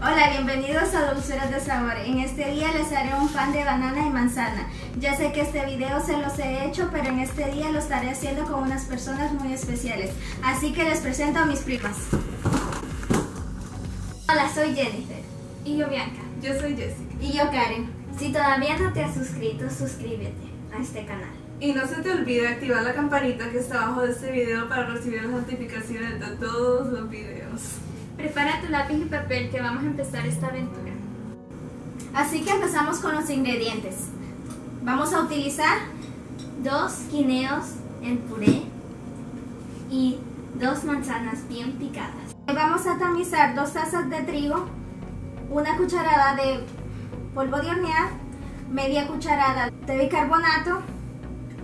Hola, bienvenidos a Dulceras de Sabor. En este día les haré un pan de banana y manzana. Ya sé que este video se los he hecho, pero en este día lo estaré haciendo con unas personas muy especiales. Así que les presento a mis primas. Hola, soy Jennifer. Y yo Bianca. Yo soy Jessica. Y yo Karen. Si todavía no te has suscrito, suscríbete a este canal. Y no se te olvide activar la campanita que está abajo de este video para recibir las notificaciones de todos los videos. Prepara tu lápiz y papel que vamos a empezar esta aventura. Así que empezamos con los ingredientes. Vamos a utilizar dos guineos en puré y dos manzanas bien picadas. Vamos a tamizar dos tazas de trigo, una cucharada de polvo de hornear, media cucharada de bicarbonato,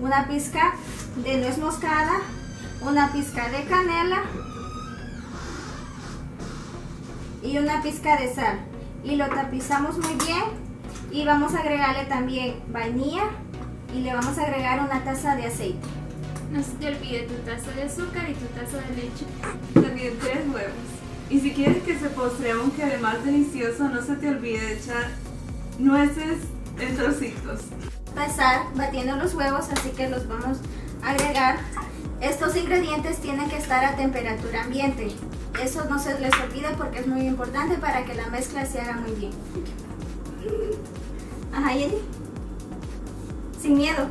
una pizca de nuez moscada, una pizca de canela y una pizca de sal y lo tapizamos muy bien y vamos a agregarle también vainilla y le vamos a agregar una taza de aceite. No se te olvide tu taza de azúcar y tu taza de leche. También tres huevos. Y si quieres que se postre aún quede más delicioso, no se te olvide echar nueces en trocitos. Pasar batiendo los huevos, así que los vamos a agregar. Estos ingredientes tienen que estar a temperatura ambiente. Eso no se les olvide porque es muy importante para que la mezcla se haga muy bien. Ajá. Sin miedo.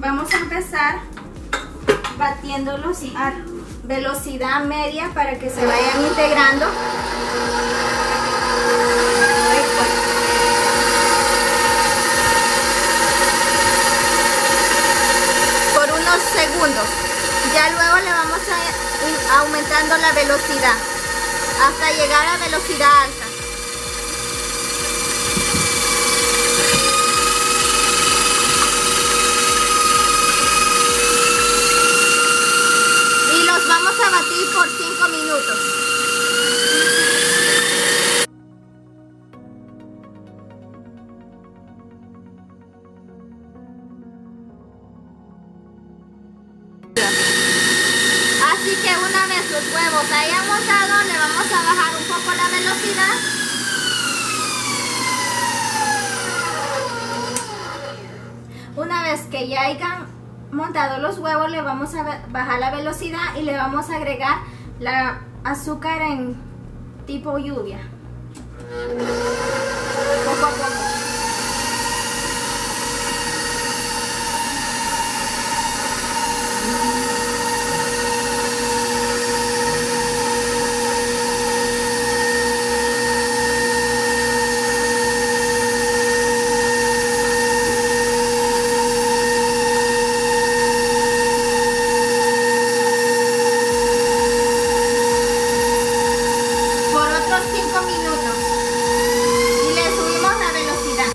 Vamos a empezar batiéndolos a velocidad media para que se vayan integrando. Por unos segundos. Ya luego le vamos a ir aumentando la velocidad hasta llegar a velocidad alta. Y los vamos a batir por 5 minutos. Así que una vez los huevos hayan montado, le vamos a bajar un poco la velocidad. Una vez que ya hayan montado los huevos, le vamos a bajar la velocidad y le vamos a agregar la azúcar en tipo lluvia. por otros 5 minutos y le subimos la velocidad.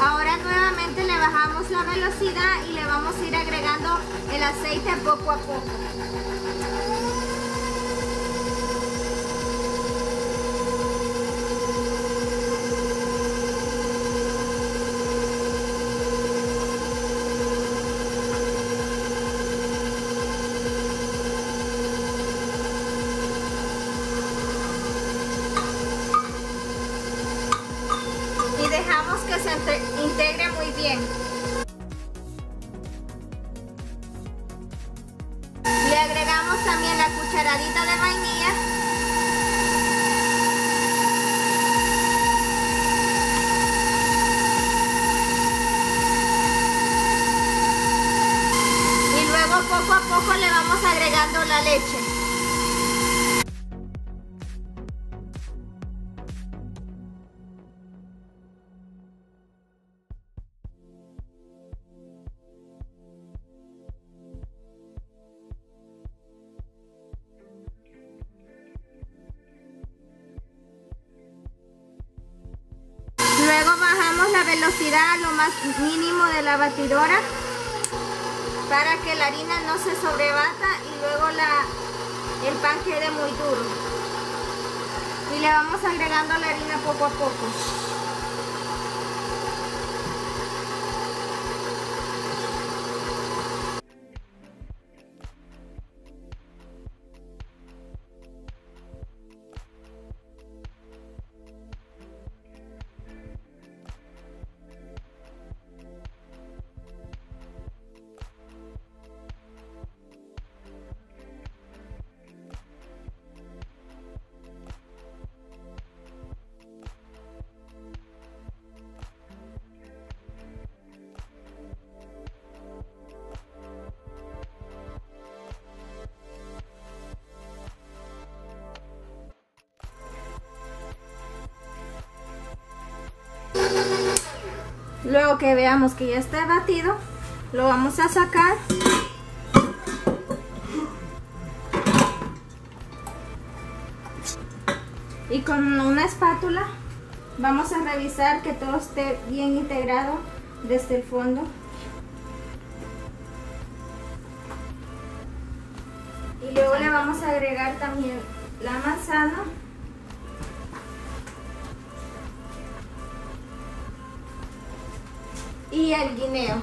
Ahora nuevamente le bajamos la y le vamos a ir agregando el aceite poco a poco. y dejamos que se inte- integre muy bien. Cucharadita de vainilla. Y luego poco a poco le vamos agregando la leche. Velocidad lo más mínimo de la batidora para que la harina no se sobrebata y luego la, el pan quede muy duro. Y le vamos agregando la harina poco a poco. Luego que veamos que ya está batido, lo vamos a sacar. Y con una espátula vamos a revisar que todo esté bien integrado desde el fondo. Y luego le vamos a agregar también la manzana. El guineo.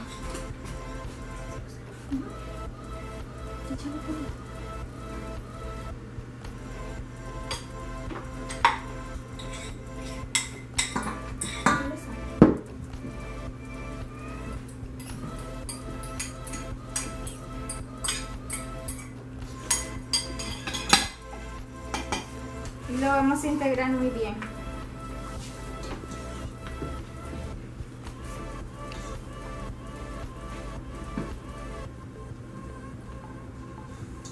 Lo vamos a integrar muy bien.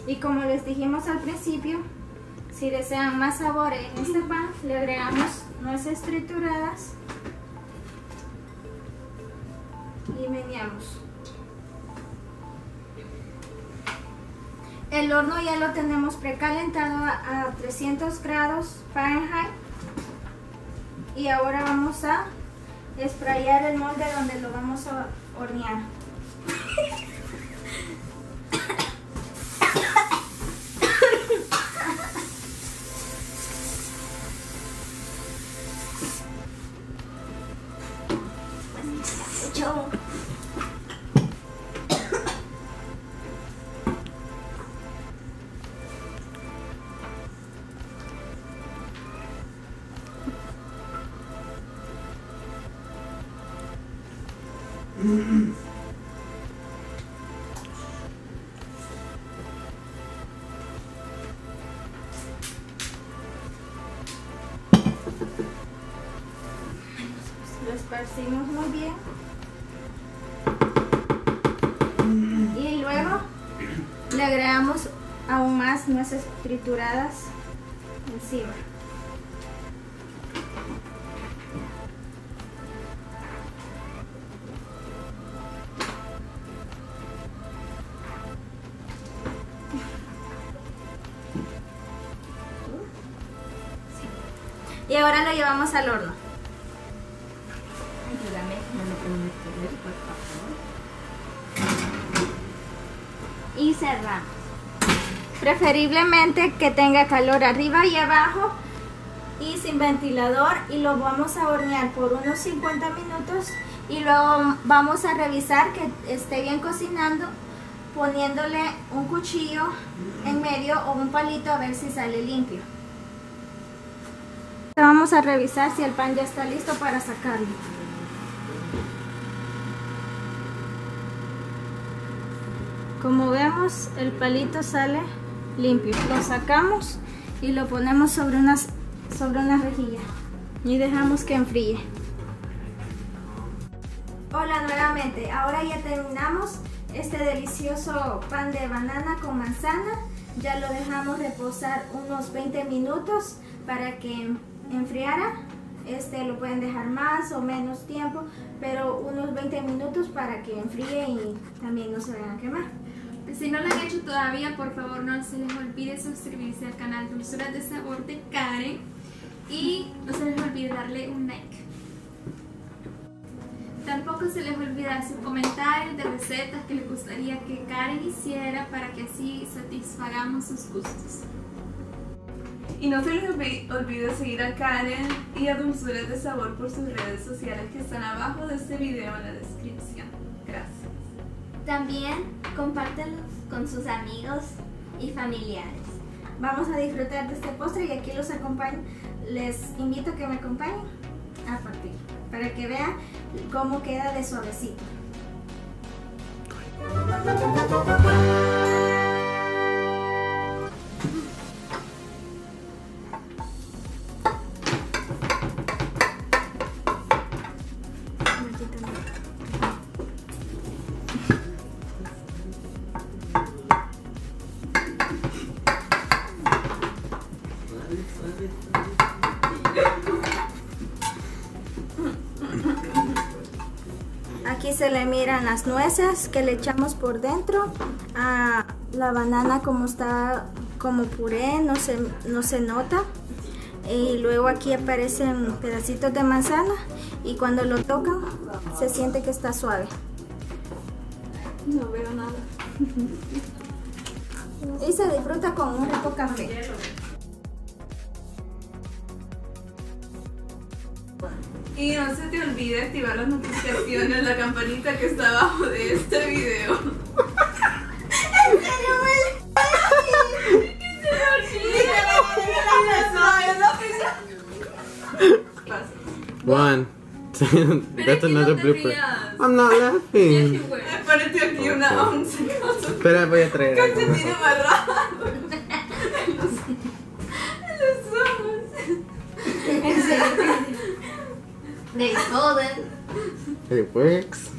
Y como les dijimos al principio, si desean más sabor en este pan, le agregamos nueces trituradas y meneamos. El horno ya lo tenemos precalentado a 300 grados Fahrenheit y ahora vamos a esprayar el molde donde lo vamos a hornear. Lo esparcimos muy bien. Y luego le agregamos aún más nueces trituradas encima. Y ahora lo llevamos al horno. Ayúdame, me lo puedo meter, por favor. y cerramos. Preferiblemente que tenga calor arriba y abajo y sin ventilador y lo vamos a hornear por unos 50 minutos y luego vamos a revisar que esté bien cocinando poniéndole un cuchillo en medio o un palito a ver si sale limpio. Vamos a revisar si el pan ya está listo para sacarlo. Como vemos, el palito sale limpio. Lo sacamos y lo ponemos sobre, unas, sobre una rejilla y dejamos que enfríe. Hola nuevamente, ahora ya terminamos este delicioso pan de banana con manzana. Ya lo dejamos reposar unos 20 minutos para que enfriara. Este lo pueden dejar más o menos tiempo, pero unos 20 minutos para que enfríe y también no se vayan a quemar. Si no lo han hecho todavía, por favor no se les olvide suscribirse al canal Dulzuras de Sabor de Karen y no se les olvide darle un like. tampoco se les olvide sus comentarios de recetas que les gustaría que Karen hiciera para que así satisfagamos sus gustos. Y no se les olvi- olvide seguir a Karen y a Dulzuras de Sabor por sus redes sociales que están abajo de este video en la descripción. Gracias. También compártelos con sus amigos y familiares. Vamos a disfrutar de este postre y aquí los acompaño. Les invito a que me acompañen a partir para que vean cómo queda de suavecito. Se le miran las nueces que le echamos por dentro. A la banana como está como puré, no se, no se nota. Y luego aquí aparecen pedacitos de manzana y cuando lo tocan se siente que está suave. No veo nada. Y se disfruta con un rico café. Y no se te olvide activar las notificaciones, la campanita que está abajo de este video. Pasa. One. That's another blooper. I'm not laughing. Ponete aquí una once. Espera, voy a traer amarrado. De golden. It works.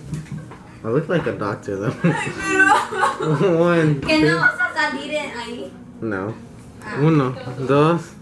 I look like a doctor though. One. Que no vas a salir ahí. No. Ah. Uno, dos.